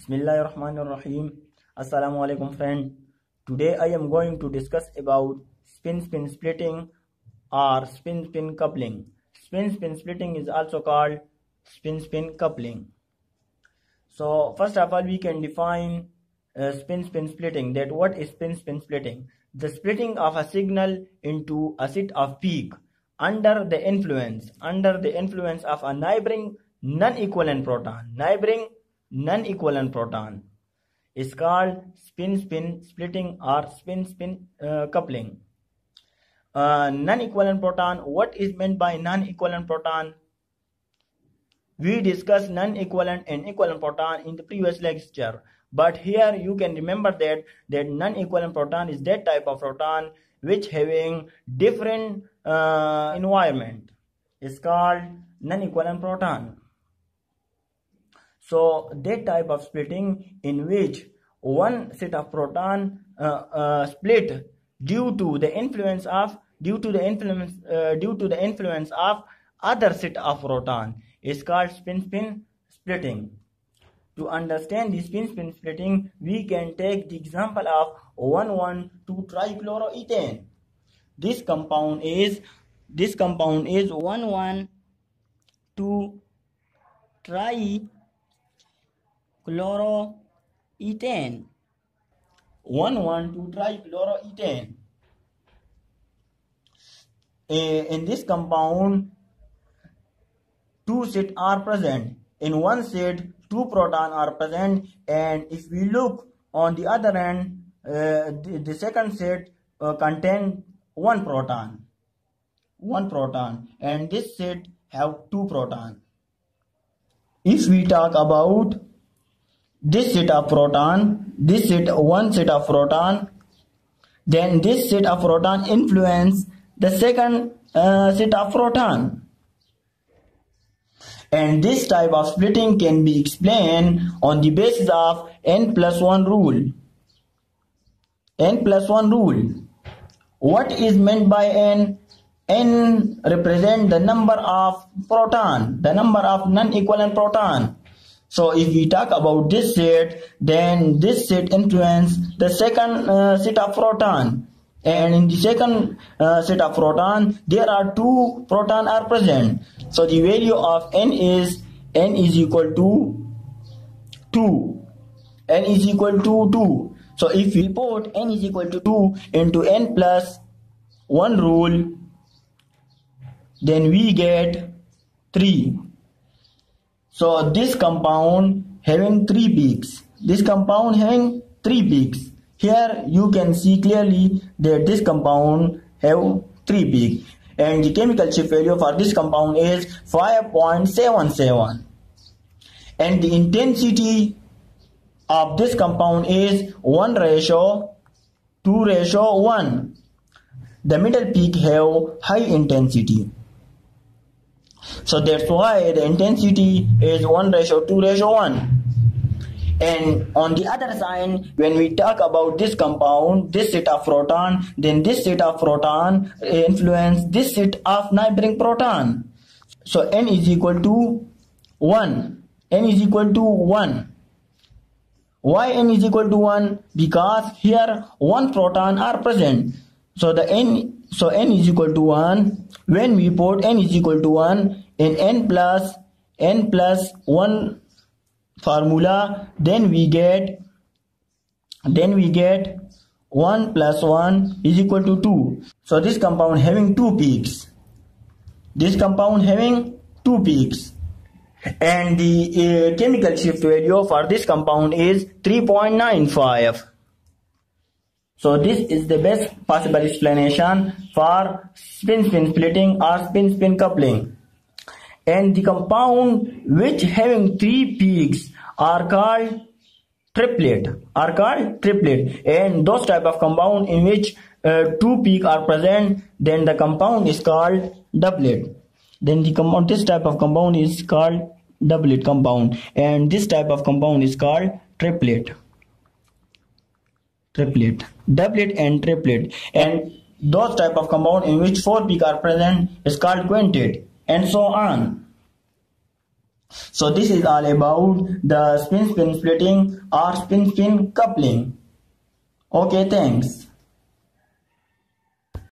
Bismillahirrahmanirrahim. Assalamu alaikum friend. Today I am going to discuss about spin-spin splitting or spin-spin coupling. Spin-spin splitting is also called spin-spin coupling. So first of all we can define uh, spin-spin splitting that what is spin-spin splitting? The splitting of a signal into a set of peak under the influence under the influence of a neighboring non-equivalent proton neighboring non-equivalent proton is called spin-spin splitting or spin-spin uh, coupling. Uh, non-equivalent proton, what is meant by non-equivalent proton? We discussed non-equivalent and equivalent proton in the previous lecture. But here you can remember that that non-equivalent proton is that type of proton which having different uh, environment. is called non-equivalent proton. So that type of splitting in which one set of proton uh, uh, split due to the influence of due to the influence uh, due to the influence of other set of proton is called spin-spin splitting. To understand the spin-spin splitting, we can take the example of 1,1,2-trichloroethane. This compound is this compound is 1,1,2-tri chloroethane. 1,1,2 trichloroethane in this compound two sets are present. In one set two protons are present. And if we look on the other end uh, the, the, second set uh, contain one proton. One proton. And this set have two protons if we talk about this set of proton, this set one set of proton, then this set of proton influence the second uh, set of proton. And this type of splitting can be explained on the basis of n plus 1 rule. n plus 1 rule. What is meant by n? n represent the number of proton, the number of non-equivalent proton. So if we talk about this set, then this set influence the second uh, set of proton. And in the second uh, set of proton, there are two proton are present. So the value of n is n is equal to 2. n is equal to 2. So if we put n is equal to 2 into n plus 1 rule, then we get 3. So this compound having three peaks. This compound having three peaks. Here you can see clearly that this compound have three peaks. And the chemical shift value for this compound is 5.77. And the intensity of this compound is 1 ratio 2 ratio 1. The middle peak have high intensity. So that's why eh, the intensity is 1 ratio 2 ratio 1. And on the other side, when we talk about this compound, this set of proton, then this set of proton eh, influence this set of neighboring proton. So n is equal to 1. n is equal to 1. Why n is equal to 1? Because here one proton are present. So the n so n is equal to 1. When we put n is equal to 1 in n plus n plus 1 formula, then we get then we get 1 plus 1 is equal to 2. So this compound having two peaks. This compound having two peaks. And the uh, chemical shift value for this compound is 3.95. So this is the best possible explanation for spin-spin splitting or spin-spin coupling. And the compound which having three peaks are called triplet are called triplet. And those type of compound in which uh, two peak are present then the compound is called doublet. Then the compound this type of compound is called doublet compound. And this type of compound is called triplet triplet doublet and triplet and those type of compound in which four peak are present is called quintet and so on So this is all about the spin-spin splitting or spin-spin coupling. Okay, thanks.